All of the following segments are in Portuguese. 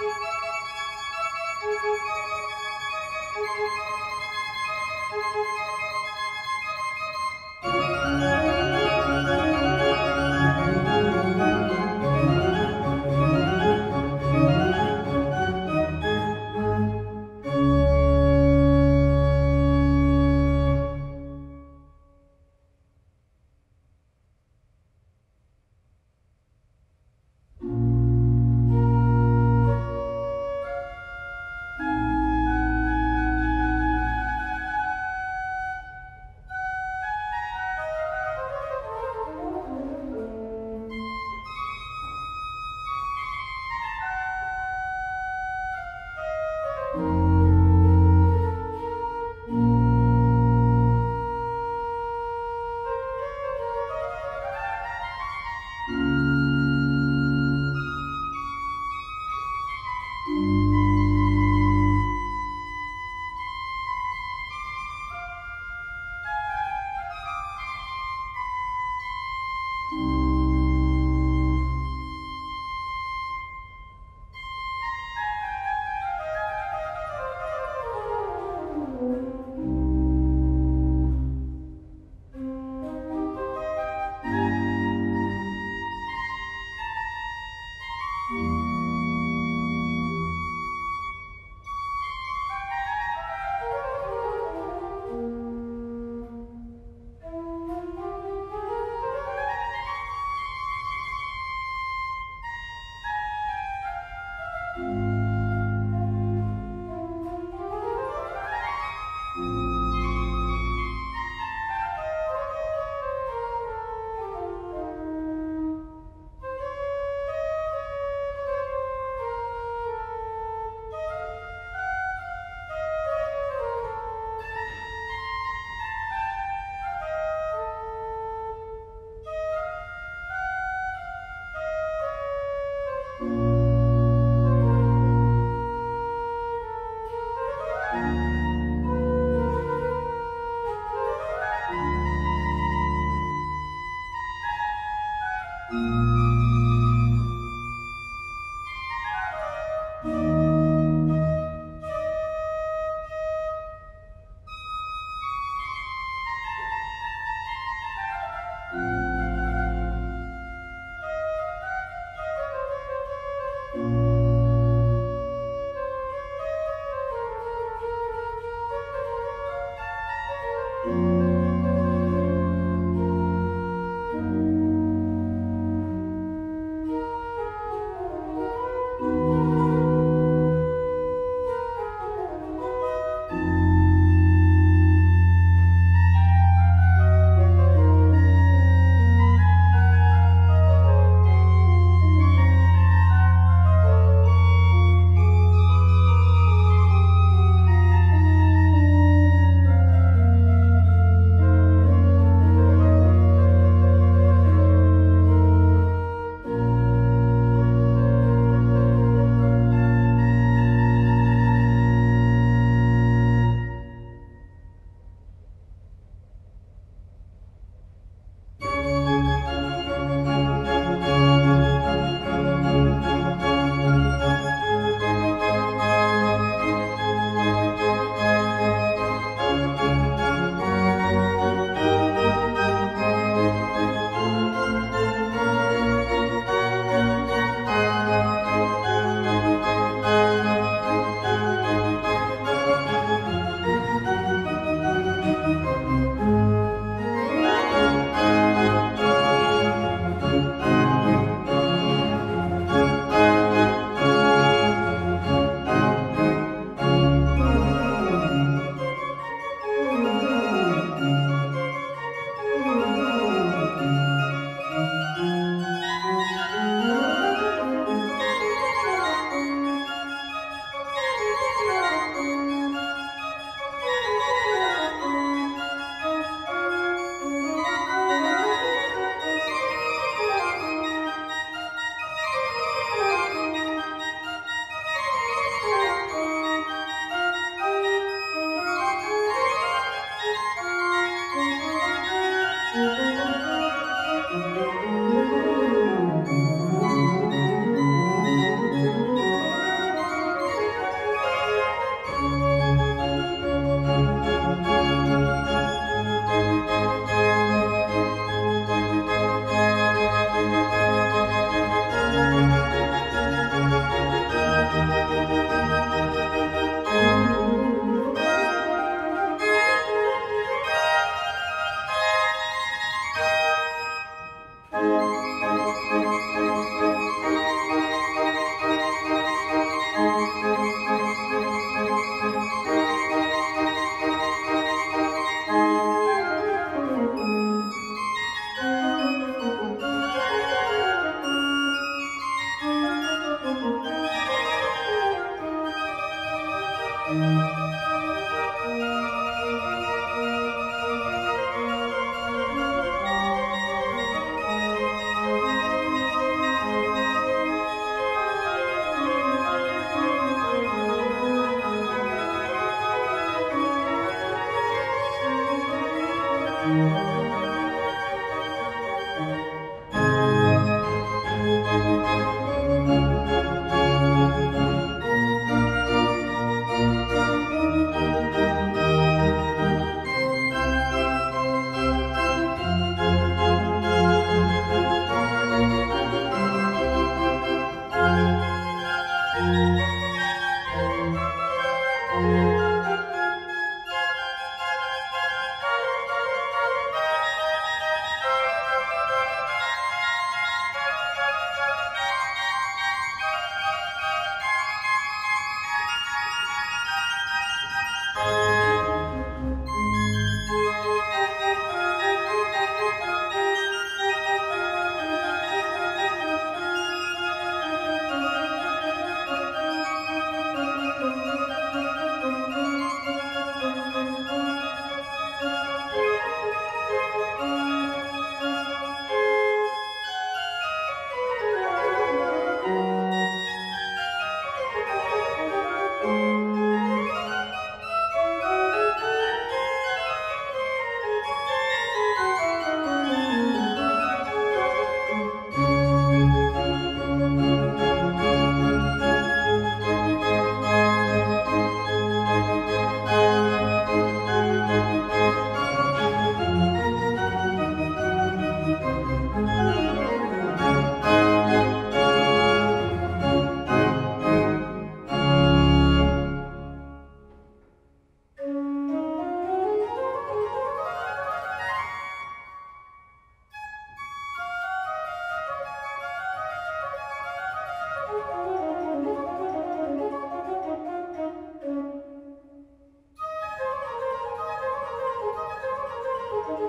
Música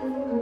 Bye.